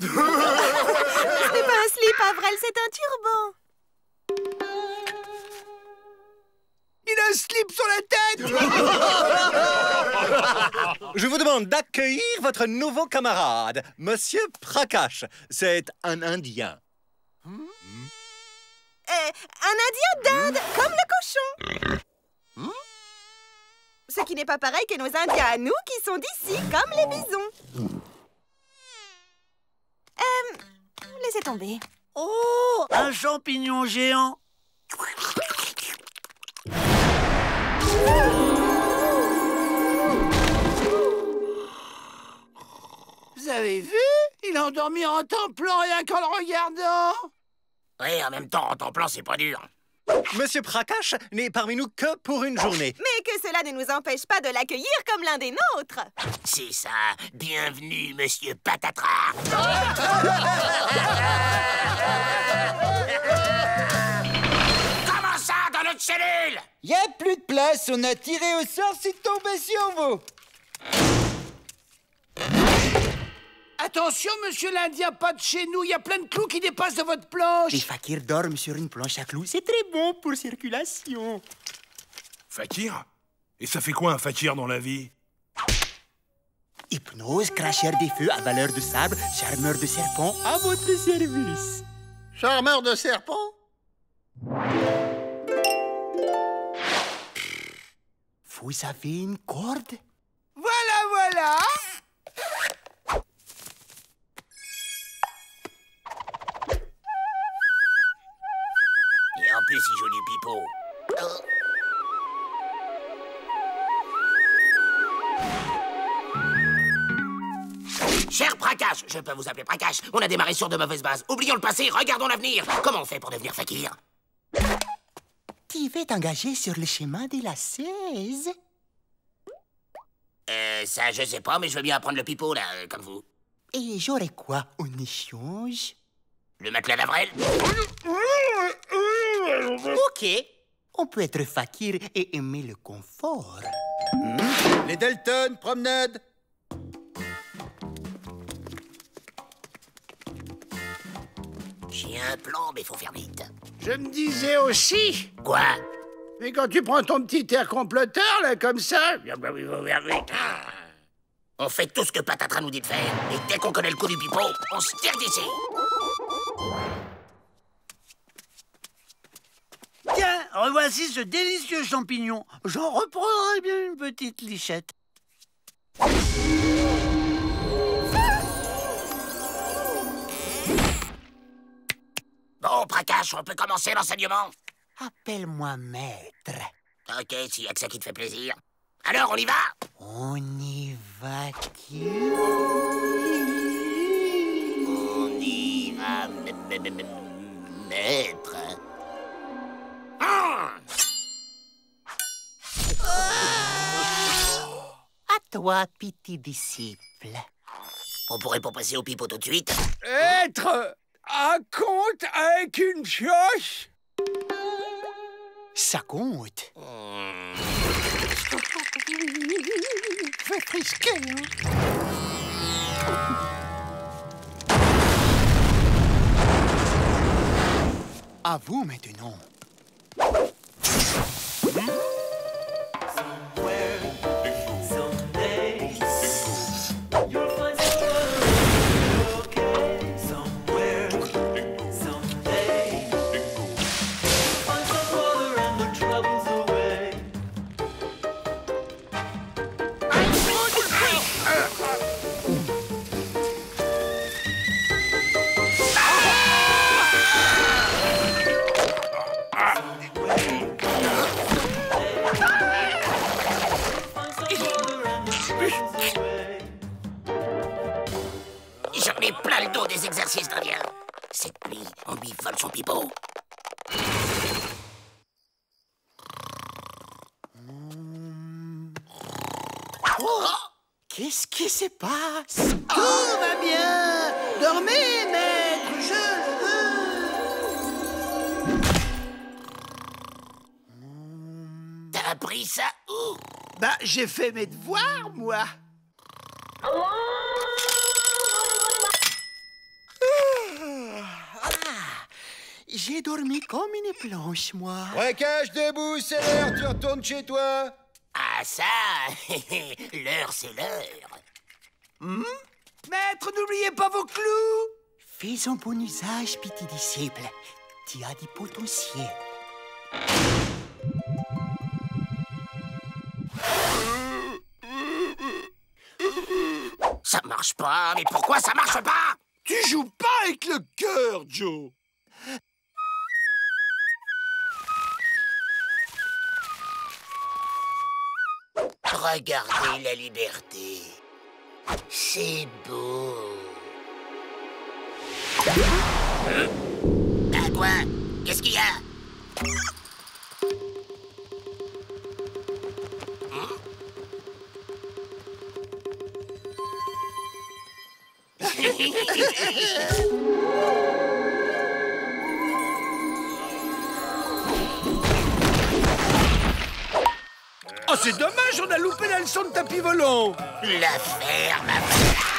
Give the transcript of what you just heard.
Ce n'est pas un slip, Avrel, c'est un turban. Il a un slip sur la tête Je vous demande d'accueillir votre nouveau camarade, Monsieur Prakash. C'est un Indien. Euh, un indien d'Inde, comme le cochon. Ce qui n'est pas pareil que nos indiens à nous qui sont d'ici, comme les bisons. Euh, tomber. Oh, un champignon géant. Vous avez vu? Il a endormi en temps plan rien qu'en le regardant Oui, en même temps, en temps plan, c'est pas dur. Monsieur Prakash n'est parmi nous que pour une journée. Mais que cela ne nous empêche pas de l'accueillir comme l'un des nôtres. C'est ça. Bienvenue, monsieur Patatras. Comment ça, dans notre cellule? Y a plus de place, on a tiré au sort, c'est tombé sur vous. Attention, monsieur l'Indien, pas de chez nous, il y a plein de clous qui dépassent de votre planche. Les fakirs dorment sur une planche à clous, c'est très bon pour circulation. Fakir? Et ça fait quoi un fakir dans la vie? Hypnose, cracheur des feux, avaleur de sable, charmeur de serpent, à votre service. Charmeur de serpent? Vous avez une corde? Voilà, voilà Il joue du pipeau. Oh. Cher Prakash, je peux vous appeler Prakash, on a démarré sur de mauvaises bases. Oublions le passé, regardons l'avenir. Comment on fait pour devenir fakir? Tu veux t'engager sur le chemin de la 16 Euh, ça, je sais pas, mais je veux bien apprendre le pipeau, là, euh, comme vous. Et j'aurais quoi? En échange? Le matelas d'Avrel? Ok. On peut être fakir et aimer le confort. Les Dalton, promenade J'ai un plan, mais faut faire vite. Je me disais aussi Quoi? Mais quand tu prends ton petit air comploteur, là, comme ça... bien, bah oui, faut faire vite. On fait tout ce que Patatras nous dit de faire. Et dès qu'on connaît le coup du pipeau, on se tire d'ici. Revoici ce délicieux champignon. J'en reprendrai bien une petite lichette. Bon, Prakash, on peut commencer l'enseignement Appelle-moi maître. Ok, s'il y a que ça qui te fait plaisir. Alors, on y va? On y va qui? On y va, toi, petit disciple. On pourrait pas passer au pipeau tout de suite Être un conte avec une pioche? Ça compte. Fais frisquer, hein. À vous maintenant. J'en ai plein le dos des exercices d'Indien. Cette nuit, on lui vole son pipeau. Qu'est-ce qui se passe? Tout va bien. Dormez, maître, je veux. T'as appris ça où? Bah, j'ai fait mes devoirs, moi J'ai dormi comme une planche, moi. Braquage debout, c'est l'heure, tu retournes chez toi. Ah ça L'heure, c'est l'heure. Maître, n'oubliez pas vos clous Fais un bon usage, petit disciple. Tu as du potentiel. Ça marche pas, mais pourquoi ça marche pas? Tu joues pas avec le cœur, Joe Regardez la liberté. C'est beau. Ah quoi Qu'est-ce qu'il y a Hein Oh, c'est dommage, on a loupé la leçon de tapis volant La ferme.